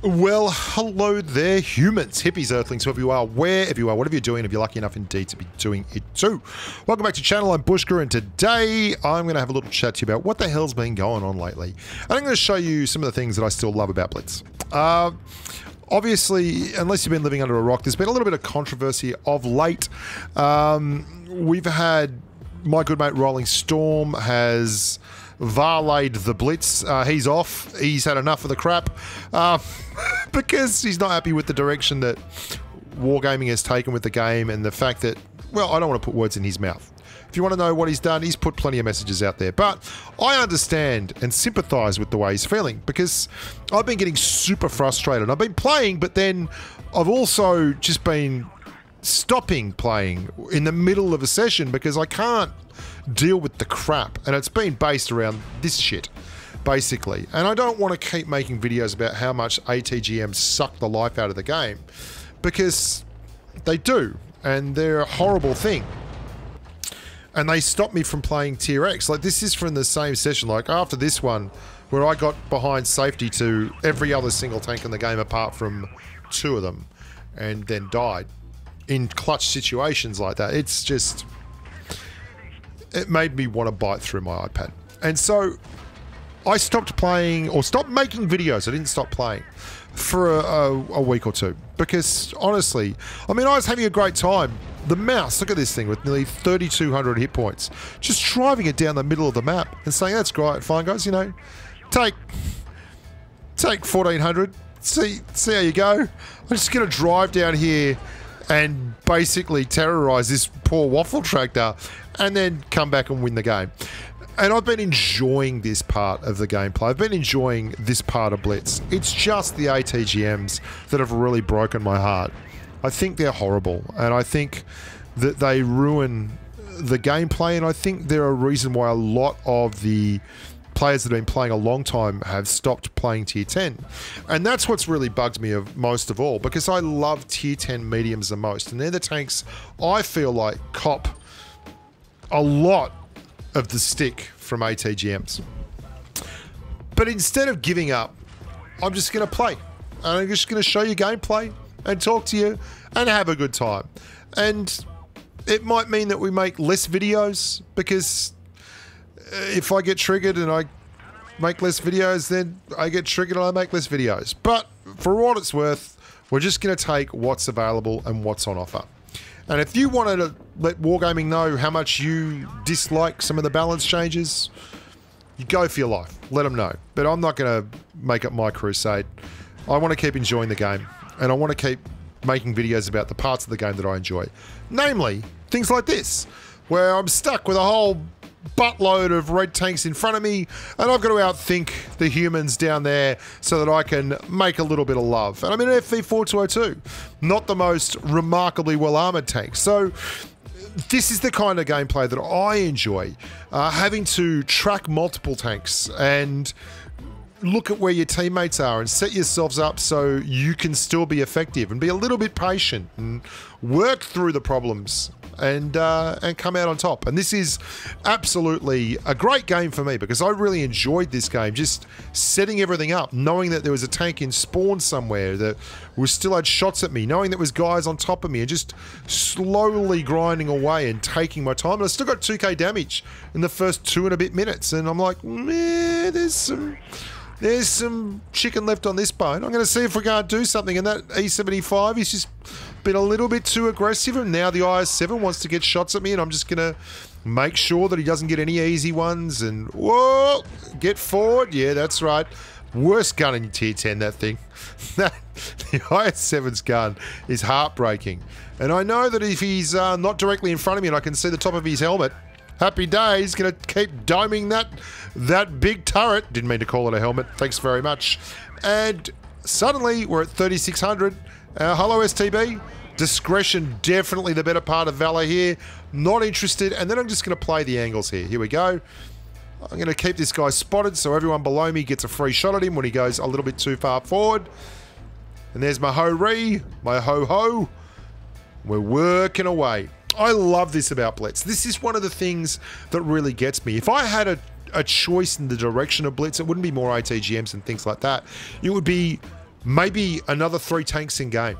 Well, hello there, humans, hippies, earthlings, whoever you are, wherever you are, whatever you're doing, if you're lucky enough indeed to be doing it too. Welcome back to the channel, I'm Bushka, and today I'm going to have a little chat to you about what the hell's been going on lately. And I'm going to show you some of the things that I still love about Blitz. Uh, obviously, unless you've been living under a rock, there's been a little bit of controversy of late. Um, we've had my good mate Rolling Storm has Varlaid the Blitz. Uh, he's off. He's had enough of the crap uh, because he's not happy with the direction that Wargaming has taken with the game and the fact that, well, I don't want to put words in his mouth. If you want to know what he's done, he's put plenty of messages out there. But I understand and sympathize with the way he's feeling because I've been getting super frustrated. I've been playing, but then I've also just been stopping playing in the middle of a session because I can't deal with the crap. And it's been based around this shit, basically. And I don't want to keep making videos about how much ATGM suck the life out of the game because they do. And they're a horrible thing and they stopped me from playing Tier X. Like, this is from the same session. Like, after this one, where I got behind safety to every other single tank in the game apart from two of them, and then died in clutch situations like that. It's just... It made me want to bite through my iPad. And so, I stopped playing, or stopped making videos. I didn't stop playing for a, a, a week or two. Because, honestly, I mean, I was having a great time the Maus, look at this thing with nearly 3,200 hit points. Just driving it down the middle of the map and saying, that's great, fine guys, you know, take, take 1,400, see, see how you go. I'm just going to drive down here and basically terrorize this poor waffle tractor and then come back and win the game. And I've been enjoying this part of the gameplay. I've been enjoying this part of Blitz. It's just the ATGMs that have really broken my heart. I think they're horrible, and I think that they ruin the gameplay, and I think they're a reason why a lot of the players that have been playing a long time have stopped playing tier 10 and that's what's really bugged me of most of all because i love tier 10 mediums the most and they're the tanks i feel like cop a lot of the stick from atgms but instead of giving up i'm just going to play. And i'm just going to show you gameplay and talk to you and have a good time. And it might mean that we make less videos because if I get triggered and I make less videos, then I get triggered and I make less videos. But for what it's worth, we're just going to take what's available and what's on offer. And if you wanted to let Wargaming know how much you dislike some of the balance changes, you go for your life. Let them know. But I'm not going to make up my crusade. I want to keep enjoying the game and I want to keep making videos about the parts of the game that I enjoy. Namely, things like this, where I'm stuck with a whole buttload of red tanks in front of me, and I've got to outthink the humans down there so that I can make a little bit of love. And I'm in an FV4202, not the most remarkably well armored tank. So this is the kind of gameplay that I enjoy. Uh, having to track multiple tanks and look at where your teammates are and set yourselves up so you can still be effective and be a little bit patient and work through the problems and uh, and come out on top. And this is absolutely a great game for me because I really enjoyed this game. Just setting everything up, knowing that there was a tank in spawn somewhere that was still had shots at me, knowing there was guys on top of me, and just slowly grinding away and taking my time. And I still got 2k damage in the first two and a bit minutes, and I'm like, man, there's some there's some chicken left on this bone. I'm going to see if we can't do something. And that E75 is just been a little bit too aggressive. And now the IS-7 wants to get shots at me. And I'm just going to make sure that he doesn't get any easy ones. And whoa, get forward. Yeah, that's right. Worst gun in tier 10, that thing. the IS-7's gun is heartbreaking. And I know that if he's uh, not directly in front of me and I can see the top of his helmet, Happy days. Gonna keep doming that that big turret. Didn't mean to call it a helmet. Thanks very much. And suddenly we're at 3600. Uh, hello STB. Discretion definitely the better part of Valor here. Not interested. And then I'm just going to play the angles here. Here we go. I'm going to keep this guy spotted so everyone below me gets a free shot at him when he goes a little bit too far forward. And there's my ho-ree, my ho-ho. We're working away. I love this about Blitz. This is one of the things that really gets me. If I had a, a choice in the direction of Blitz, it wouldn't be more ATGMs and things like that. It would be maybe another three tanks in game.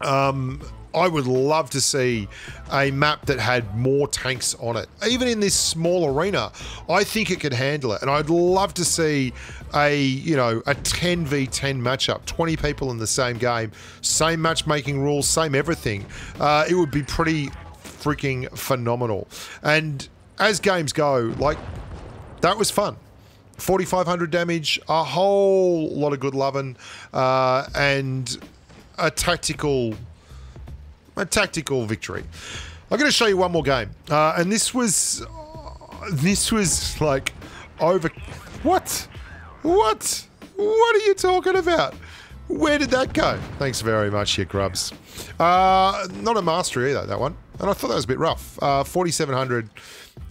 Um, I would love to see a map that had more tanks on it. Even in this small arena, I think it could handle it. And I'd love to see a, you know, a 10v10 matchup, 20 people in the same game, same matchmaking rules, same everything. Uh, it would be pretty freaking phenomenal. And as games go, like, that was fun. 4,500 damage, a whole lot of good loving, uh, and a tactical, a tactical victory. I'm going to show you one more game, uh, and this was, this was like over. What? What? What are you talking about? Where did that go? Thanks very much, you grubs. Uh, not a mastery either, that one. And I thought that was a bit rough. Uh, 4,700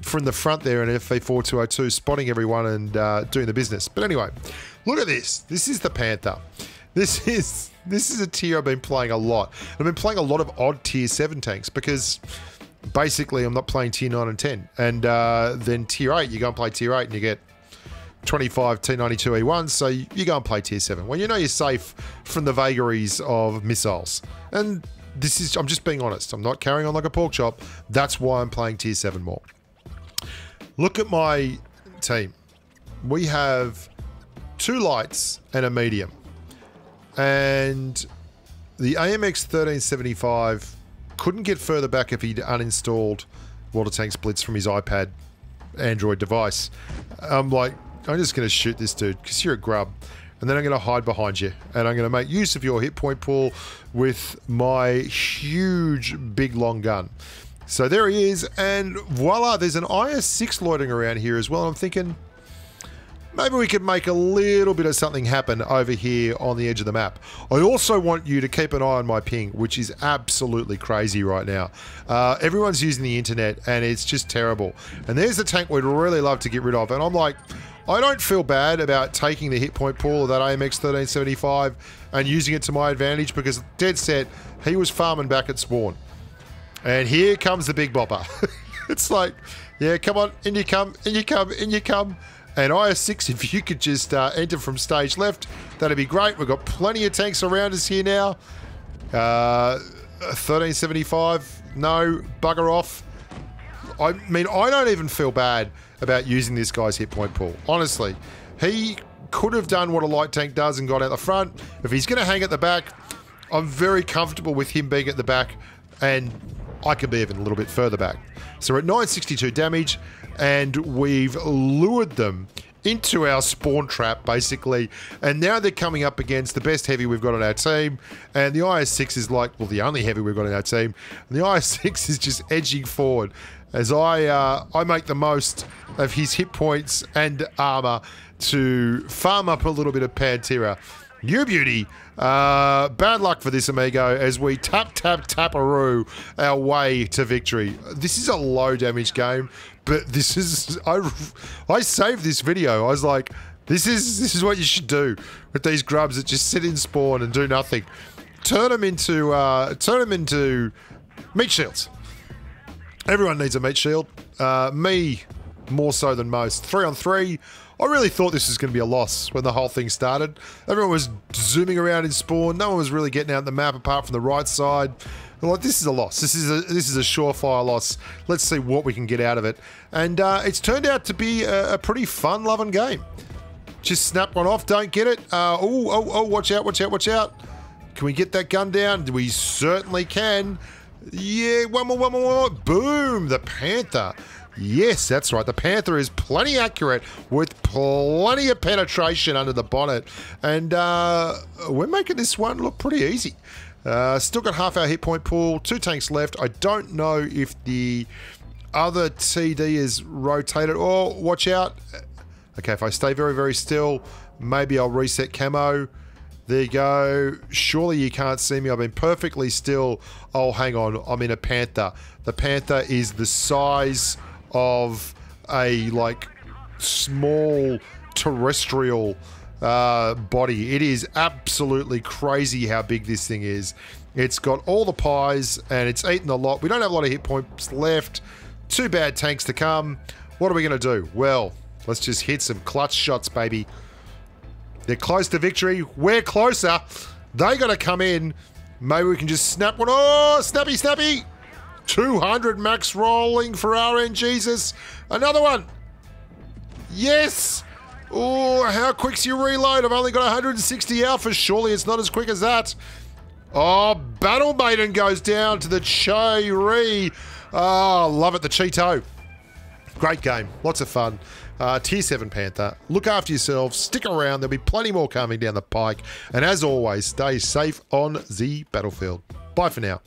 from the front there in FV4202, spotting everyone and uh, doing the business. But anyway, look at this. This is the Panther. This is this is a tier I've been playing a lot. I've been playing a lot of odd tier 7 tanks because basically I'm not playing tier 9 and 10. And uh, then tier 8, you go and play tier 8 and you get 25 T92E1, so you go and play tier 7. Well, you know you're safe from the vagaries of missiles. And this is, I'm just being honest, I'm not carrying on like a pork chop. That's why I'm playing tier 7 more. Look at my team. We have two lights and a medium. And the AMX 1375 couldn't get further back if he'd uninstalled World of Tanks Blitz from his iPad Android device. I'm like, I'm just going to shoot this dude because you're a grub. And then I'm going to hide behind you. And I'm going to make use of your hit point pool with my huge, big, long gun. So there he is, and voila, there's an IS-6 loitering around here as well. I'm thinking, maybe we could make a little bit of something happen over here on the edge of the map. I also want you to keep an eye on my ping, which is absolutely crazy right now. Uh, everyone's using the internet, and it's just terrible. And there's the tank we'd really love to get rid of, and I'm like, I don't feel bad about taking the hit point pool of that AMX 1375 and using it to my advantage because dead set, he was farming back at spawn. And here comes the big bopper. it's like, yeah, come on, in you come, in you come, in you come. And IS-6, if you could just uh, enter from stage left, that'd be great. We've got plenty of tanks around us here now. Uh, 1375, no, bugger off. I mean, I don't even feel bad about using this guy's hit point pool. Honestly, he could have done what a light tank does and got out the front. If he's going to hang at the back, I'm very comfortable with him being at the back and I could be even a little bit further back. So we're at 962 damage, and we've lured them into our spawn trap, basically. And now they're coming up against the best heavy we've got on our team. And the IS-6 is like, well, the only heavy we've got on our team. And the IS-6 is just edging forward as I, uh, I make the most of his hit points and armor to farm up a little bit of Pantera. New beauty. Uh, bad luck for this, amigo, as we tap, tap, tap-a-roo our way to victory. This is a low damage game, but this is... I, I saved this video. I was like, this is this is what you should do with these grubs that just sit in spawn and do nothing. Turn them into, uh, turn them into meat shields. Everyone needs a meat shield. Uh, me, more so than most. Three on three. I really thought this was going to be a loss when the whole thing started. Everyone was zooming around in spawn. No one was really getting out the map apart from the right side. Like, this is a loss. This is a this is a surefire loss. Let's see what we can get out of it. And uh, it's turned out to be a, a pretty fun-loving game. Just snap one off. Don't get it. Uh, oh, oh, oh! Watch out! Watch out! Watch out! Can we get that gun down? We certainly can. Yeah, one more, one more, one more. Boom! The Panther. Yes, that's right. The Panther is plenty accurate with plenty of penetration under the bonnet. And uh, we're making this one look pretty easy. Uh, still got half our hit point pool, two tanks left. I don't know if the other TD is rotated. Oh, watch out. Okay, if I stay very, very still, maybe I'll reset camo. There you go. Surely you can't see me. I've been perfectly still. Oh, hang on. I'm in a Panther. The Panther is the size of a like small terrestrial uh, body. It is absolutely crazy how big this thing is. It's got all the pies and it's eaten a lot. We don't have a lot of hit points left. Two bad tanks to come. What are we going to do? Well, let's just hit some clutch shots, baby. They're close to victory. We're closer. They got to come in. Maybe we can just snap one. Oh, snappy, snappy. 200 max rolling for RN Jesus. Another one. Yes. Oh, how quick's your reload? I've only got 160 alpha. Surely it's not as quick as that. Oh, Battle Maiden goes down to the Cherry. Oh, love it. The Cheeto. Great game. Lots of fun. Uh, Tier 7 Panther. Look after yourselves. Stick around. There'll be plenty more coming down the pike. And as always, stay safe on the battlefield. Bye for now.